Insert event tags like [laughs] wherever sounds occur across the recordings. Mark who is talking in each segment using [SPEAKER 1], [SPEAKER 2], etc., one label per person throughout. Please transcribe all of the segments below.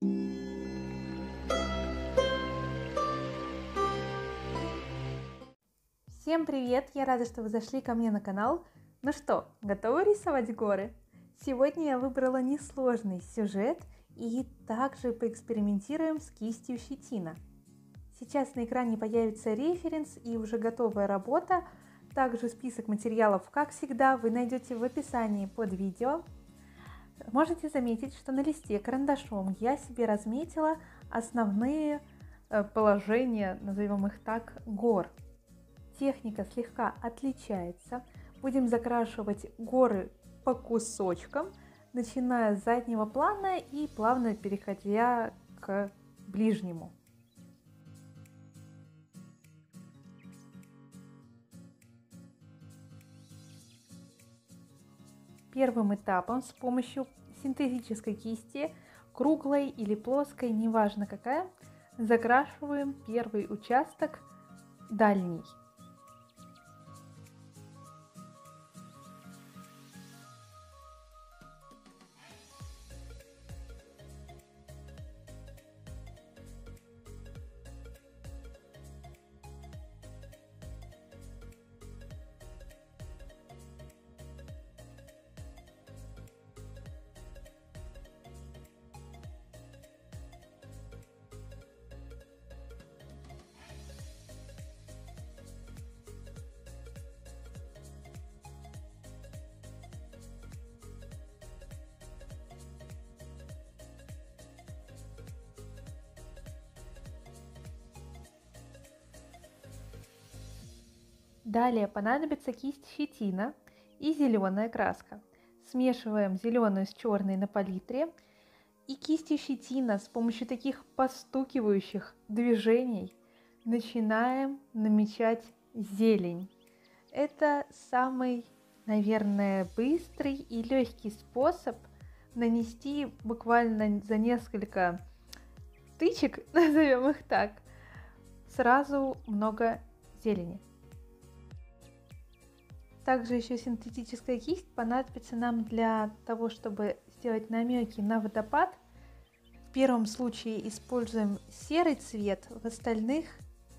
[SPEAKER 1] Всем привет! Я рада, что вы зашли ко мне на канал. Ну что, готовы рисовать горы? Сегодня я выбрала несложный сюжет и также поэкспериментируем с кистью щетина. Сейчас на экране появится референс и уже готовая работа. Также список материалов, как всегда, вы найдете в описании под видео. Можете заметить, что на листе карандашом я себе разметила основные э, положения, назовем их так, гор – Техника слегка отличается. Будем закрашивать горы по кусочкам, начиная с заднего плана и плавно переходя к ближнему. Первым этапом с помощью синтетической кисти, круглой или плоской, неважно какая, закрашиваем первый участок дальний. Далее понадобится кисть щетина и зеленая краска. Смешиваем зеленую с черной на палитре и кистью щетина с помощью таких постукивающих движений начинаем намечать зелень. Это самый, наверное, быстрый и легкий способ нанести буквально за несколько тычек, [laughs] назовем их так, сразу много зелени. Также еще синтетическая кисть понадобится нам для того, чтобы сделать намеки на водопад. В первом случае используем серый цвет, в остальных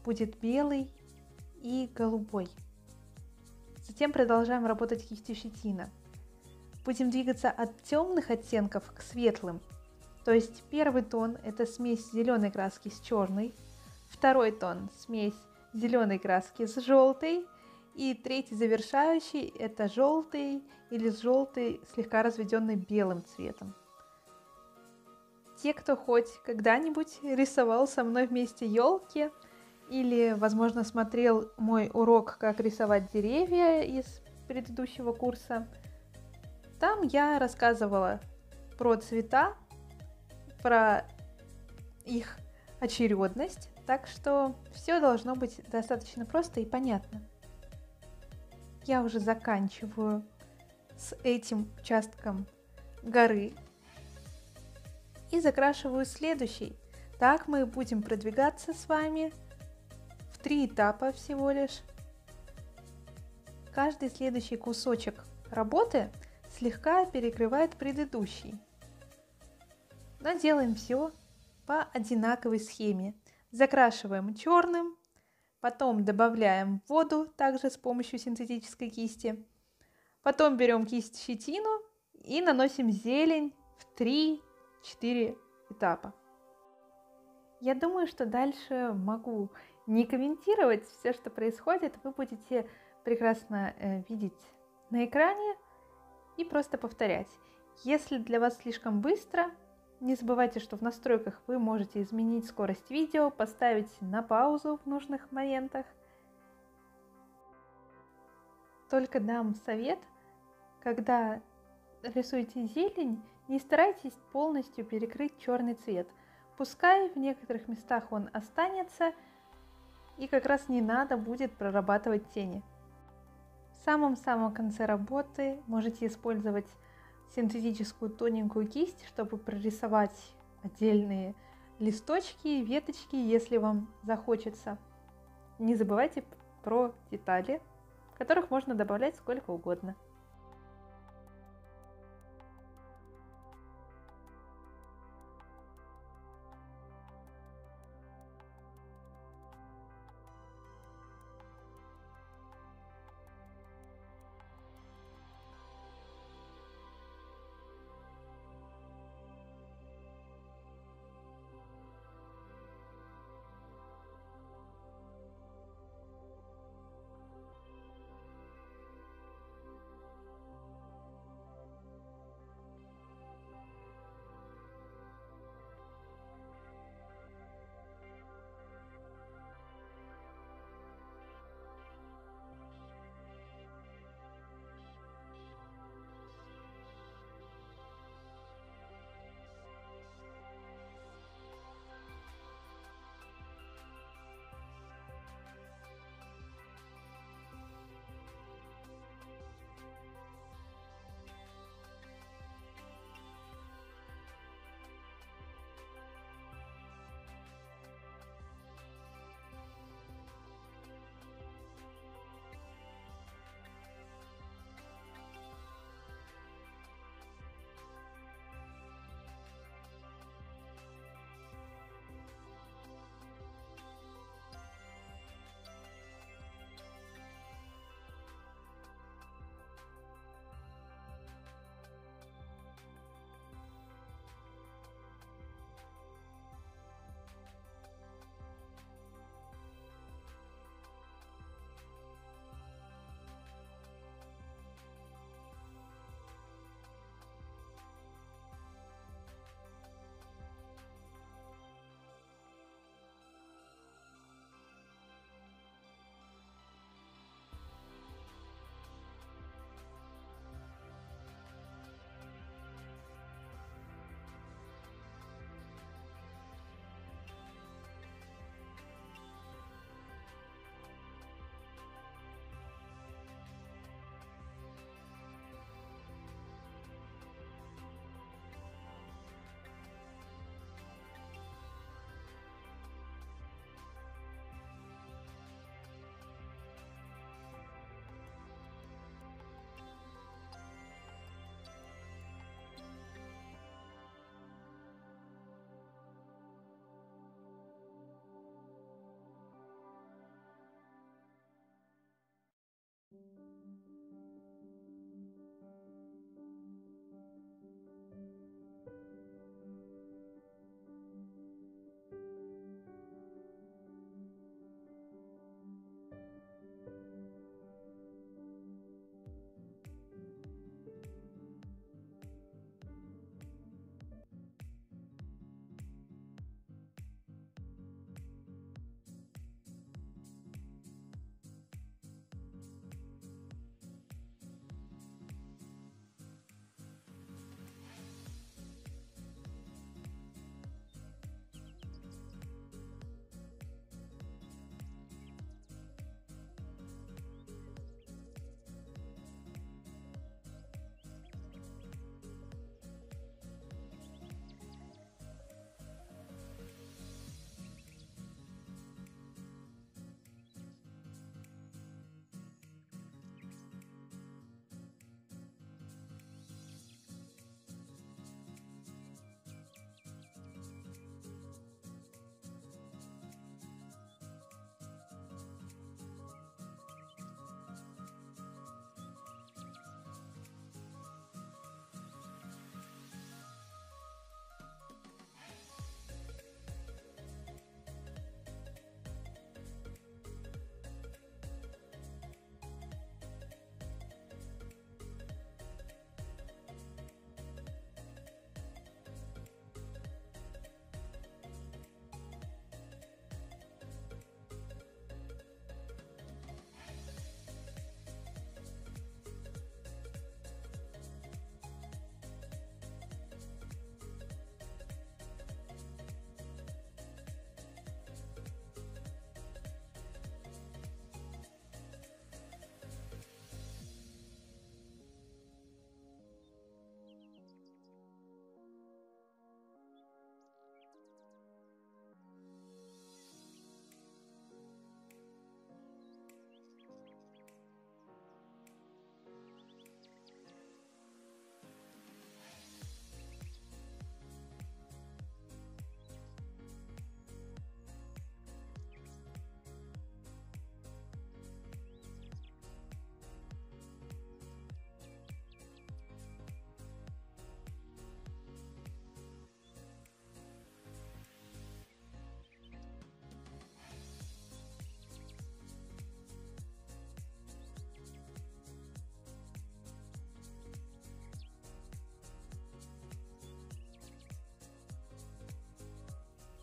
[SPEAKER 1] будет белый и голубой. Затем продолжаем работать кистью щетина. Будем двигаться от темных оттенков к светлым. То есть первый тон это смесь зеленой краски с черной, второй тон смесь зеленой краски с желтой, и третий завершающий это желтый или желтый, слегка разведенный белым цветом. Те, кто хоть когда-нибудь рисовал со мной вместе елки, или, возможно, смотрел мой урок «Как рисовать деревья» из предыдущего курса, там я рассказывала про цвета, про их очередность, так что все должно быть достаточно просто и понятно я уже заканчиваю с этим участком горы и закрашиваю следующий. Так мы будем продвигаться с вами в три этапа всего лишь. Каждый следующий кусочек работы слегка перекрывает предыдущий. Но делаем все по одинаковой схеме. Закрашиваем черным, Потом добавляем воду, также с помощью синтетической кисти. Потом берем кисть щетину и наносим зелень в 3-4 этапа. Я думаю, что дальше могу не комментировать все, что происходит. Вы будете прекрасно э, видеть на экране и просто повторять. Если для вас слишком быстро, не забывайте, что в настройках вы можете изменить скорость видео, поставить на паузу в нужных моментах. Только дам совет, когда рисуете зелень, не старайтесь полностью перекрыть черный цвет. Пускай в некоторых местах он останется, и как раз не надо будет прорабатывать тени. В самом-самом конце работы можете использовать синтетическую тоненькую кисть, чтобы прорисовать отдельные листочки, веточки, если вам захочется. Не забывайте про детали, которых можно добавлять сколько угодно.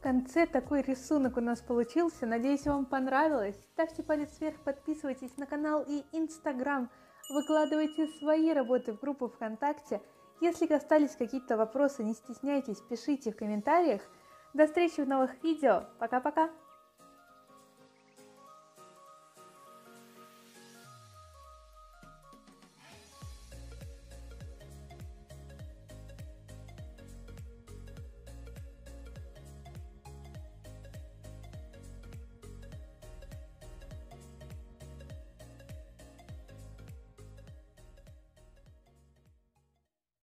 [SPEAKER 1] Конце такой рисунок у нас получился. Надеюсь, вам понравилось. Ставьте палец вверх, подписывайтесь на канал и инстаграм. Выкладывайте свои работы в группу ВКонтакте. Если остались какие-то вопросы, не стесняйтесь, пишите в комментариях. До встречи в новых видео. Пока-пока!